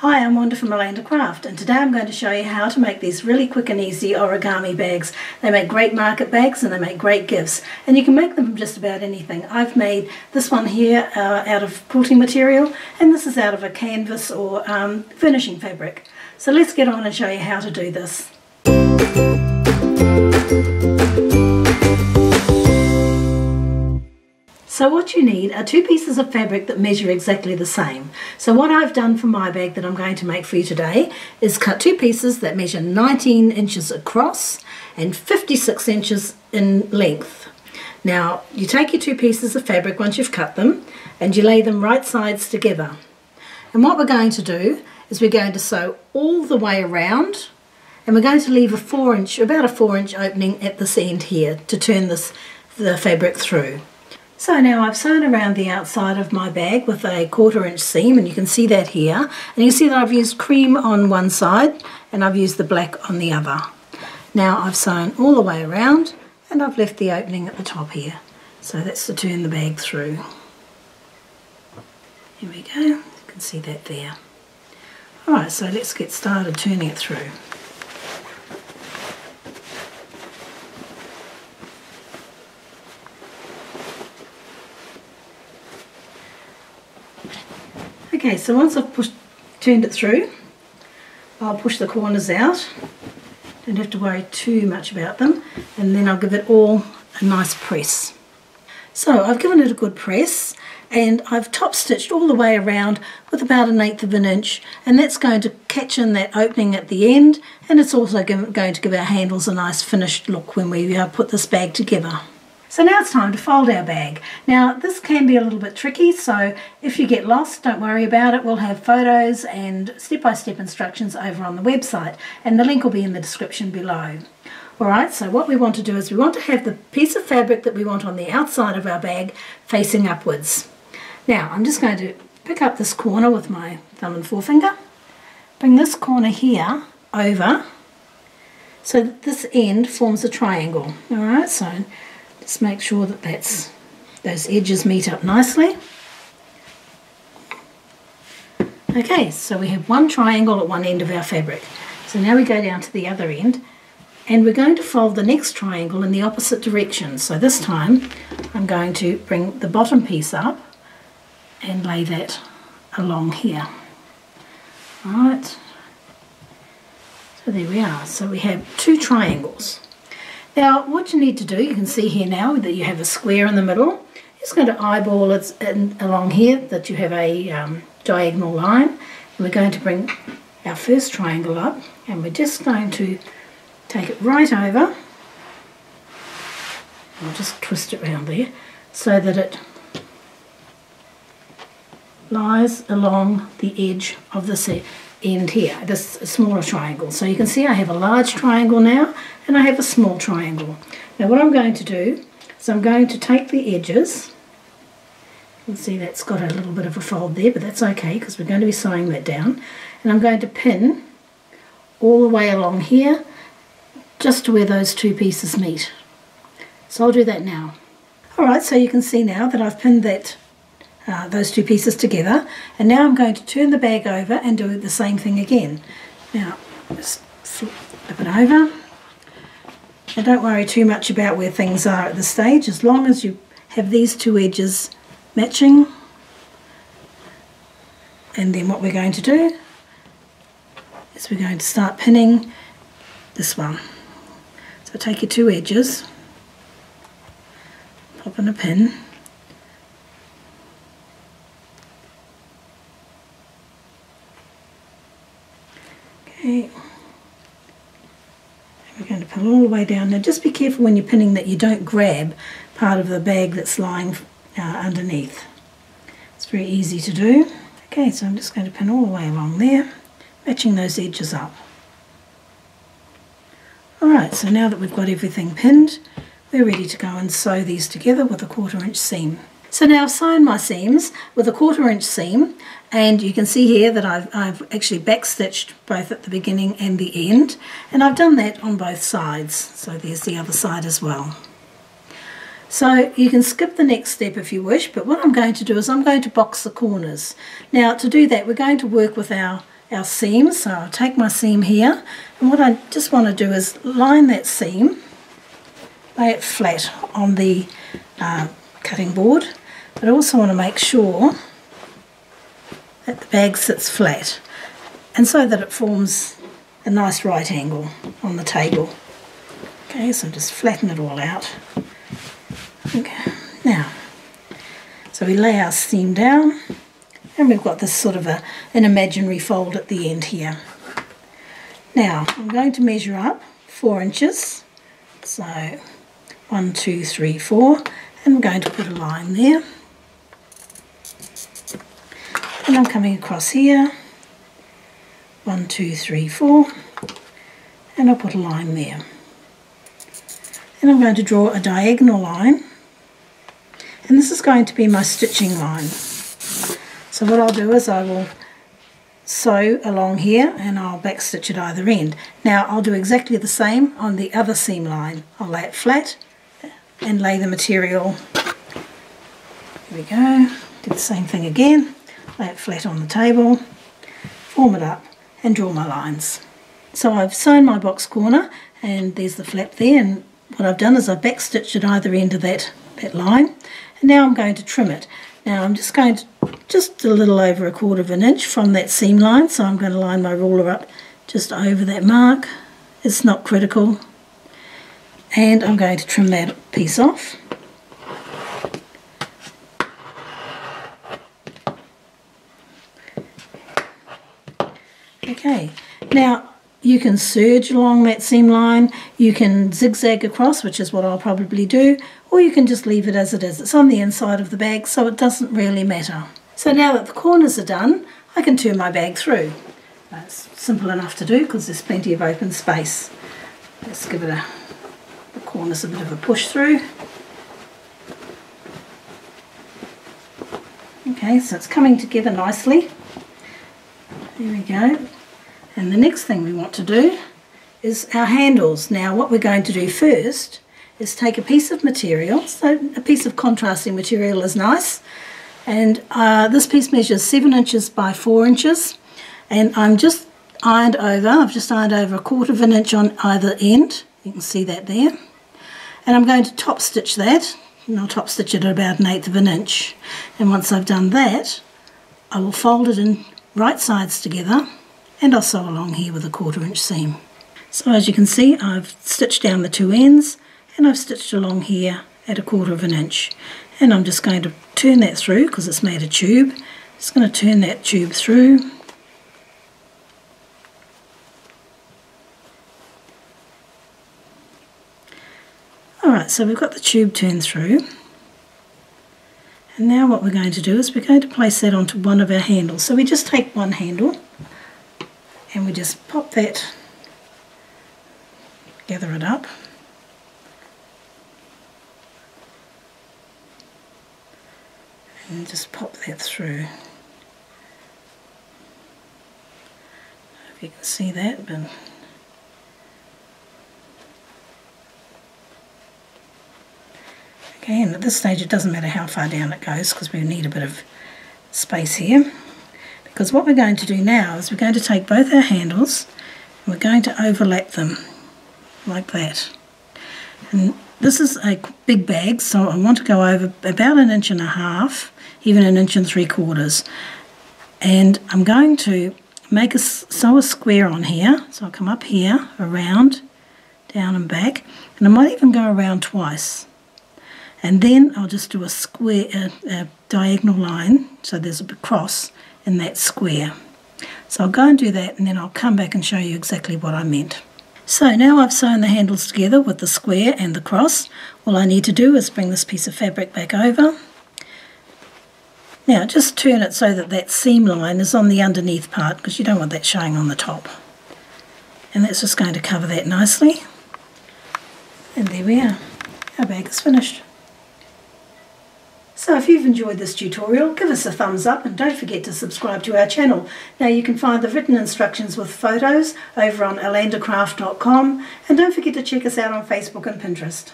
Hi, I'm Wanda from Alanda Craft and today I'm going to show you how to make these really quick and easy origami bags. They make great market bags and they make great gifts and you can make them from just about anything. I've made this one here uh, out of quilting material and this is out of a canvas or um, furnishing fabric. So let's get on and show you how to do this. So what you need are two pieces of fabric that measure exactly the same. So what I've done for my bag that I'm going to make for you today is cut two pieces that measure 19 inches across and 56 inches in length. Now you take your two pieces of fabric once you've cut them and you lay them right sides together. And what we're going to do is we're going to sew all the way around and we're going to leave a four inch, about a four inch opening at this end here to turn this the fabric through. So now I've sewn around the outside of my bag with a quarter inch seam and you can see that here. And you see that I've used cream on one side and I've used the black on the other. Now I've sewn all the way around and I've left the opening at the top here. So that's to turn the bag through. Here we go, you can see that there. Alright, so let's get started turning it through. Okay, so once I've pushed, turned it through, I'll push the corners out. Don't have to worry too much about them. And then I'll give it all a nice press. So I've given it a good press and I've top stitched all the way around with about an eighth of an inch and that's going to catch in that opening at the end and it's also going to give our handles a nice finished look when we uh, put this bag together. So now it's time to fold our bag. Now this can be a little bit tricky so if you get lost don't worry about it. We'll have photos and step-by-step -step instructions over on the website and the link will be in the description below. Alright, so what we want to do is we want to have the piece of fabric that we want on the outside of our bag facing upwards. Now I'm just going to pick up this corner with my thumb and forefinger, bring this corner here over so that this end forms a triangle. Alright, so just make sure that that's those edges meet up nicely. Okay, so we have one triangle at one end of our fabric. So now we go down to the other end and we're going to fold the next triangle in the opposite direction. So this time I'm going to bring the bottom piece up and lay that along here. Alright, so there we are. So we have two triangles. Now what you need to do, you can see here now that you have a square in the middle. Just going to eyeball it in, along here that you have a um, diagonal line. And we're going to bring our first triangle up and we're just going to take it right over. I'll just twist it around there so that it lies along the edge of the set end here, this smaller triangle. So you can see I have a large triangle now and I have a small triangle. Now what I'm going to do is I'm going to take the edges, you can see that's got a little bit of a fold there but that's okay because we're going to be sewing that down and I'm going to pin all the way along here just to where those two pieces meet. So I'll do that now. Alright, so you can see now that I've pinned that uh, those two pieces together. And now I'm going to turn the bag over and do the same thing again. Now just flip it over. And don't worry too much about where things are at this stage. As long as you have these two edges matching. And then what we're going to do is we're going to start pinning this one. So take your two edges, pop in a pin Okay. We're going to pin all the way down. Now just be careful when you're pinning that you don't grab part of the bag that's lying uh, underneath. It's very easy to do. Okay, so I'm just going to pin all the way along there, matching those edges up. Alright, so now that we've got everything pinned, we're ready to go and sew these together with a quarter inch seam. So now I've sewn my seams with a quarter inch seam and you can see here that I've, I've actually backstitched both at the beginning and the end and I've done that on both sides so there's the other side as well. So you can skip the next step if you wish but what I'm going to do is I'm going to box the corners. Now to do that we're going to work with our, our seam. So I'll take my seam here and what I just want to do is line that seam, lay it flat on the uh, cutting board but I also want to make sure that the bag sits flat and so that it forms a nice right angle on the table. Okay, so I'm just flatten it all out. Okay, now, so we lay our seam down and we've got this sort of a, an imaginary fold at the end here. Now, I'm going to measure up four inches. So, one, two, three, four, and I'm going to put a line there. And I'm coming across here. One, two, three, four. And I'll put a line there. And I'm going to draw a diagonal line. And this is going to be my stitching line. So what I'll do is I will sew along here and I'll back stitch at either end. Now I'll do exactly the same on the other seam line. I'll lay it flat and lay the material. Here we go. Do the same thing again. Lay it flat on the table, form it up and draw my lines. So I've sewn my box corner and there's the flap there and what I've done is I've backstitched at either end of that, that line and now I'm going to trim it. Now I'm just going to just a little over a quarter of an inch from that seam line so I'm going to line my ruler up just over that mark. It's not critical and I'm going to trim that piece off. Okay, now you can serge along that seam line, you can zigzag across, which is what I'll probably do, or you can just leave it as it is. It's on the inside of the bag, so it doesn't really matter. So now that the corners are done, I can turn my bag through. That's simple enough to do because there's plenty of open space. Let's give it a the corners a bit of a push through. Okay, so it's coming together nicely. There we go. And the next thing we want to do is our handles. Now what we're going to do first is take a piece of material, so a piece of contrasting material is nice, and uh, this piece measures 7 inches by 4 inches, and I'm just ironed over, I've just ironed over a quarter of an inch on either end, you can see that there, and I'm going to top stitch that, and I'll top stitch it at about an eighth of an inch, and once I've done that, I will fold it in right sides together, and I'll sew along here with a quarter inch seam. So as you can see I've stitched down the two ends and I've stitched along here at a quarter of an inch and I'm just going to turn that through because it's made a tube. Just going to turn that tube through Alright, so we've got the tube turned through. And now what we're going to do is we're going to place that onto one of our handles. So we just take one handle and we just pop that, gather it up. And just pop that through. if you can see that, but Okay, and at this stage it doesn't matter how far down it goes because we need a bit of space here because what we're going to do now is we're going to take both our handles and we're going to overlap them like that. And this is a big bag, so I want to go over about an inch and a half, even an inch and three quarters. And I'm going to make a sew a square on here. So I'll come up here, around, down and back, and I might even go around twice. And then I'll just do a square, a, a diagonal line, so there's a cross, in that square. So I'll go and do that and then I'll come back and show you exactly what I meant. So now I've sewn the handles together with the square and the cross. All I need to do is bring this piece of fabric back over. Now just turn it so that that seam line is on the underneath part because you don't want that showing on the top. And that's just going to cover that nicely. And there we are. Our bag is finished. So if you've enjoyed this tutorial, give us a thumbs up and don't forget to subscribe to our channel. Now you can find the written instructions with photos over on alandacraft.com and don't forget to check us out on Facebook and Pinterest.